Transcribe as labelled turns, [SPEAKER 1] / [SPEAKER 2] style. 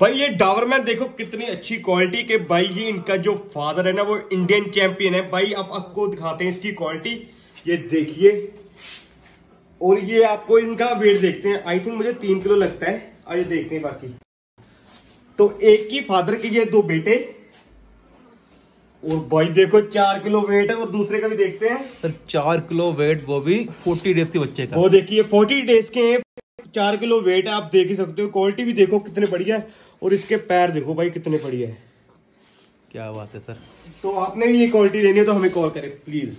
[SPEAKER 1] भाई ये डावरमैन देखो कितनी अच्छी क्वालिटी के भाई ये इनका जो फादर है ना वो इंडियन चैंपियन है। भाई आप आपको दिखाते हैं इसकी क्वालिटी ये देखिए। और ये आपको इनका वेट देखते हैं। आई थिंक मुझे तीन किलो लगता है। आइए देखते हैं बाकी। तो एक ही फादर के ये दो बेटे। और भाई देखो चार किलो वेट है। और दूसरे का भी देखते हैं।
[SPEAKER 2] सर चार किलो वेट वो भी फोर्टी डेज़ के बच्चे का।
[SPEAKER 1] वो देखिए फोर्टी डेज़ के हैं। चार किलो वेट है आप देख ही सकते हो। क्वालिटी भी देखो कितने बढ़िया है और इसके पैर देखो भाई कितने बढ़िया है।
[SPEAKER 2] क्या बात है सर।
[SPEAKER 1] तो आपने भी ये क्वालिटी लेनी है तो हमें कॉल करें प्लीज़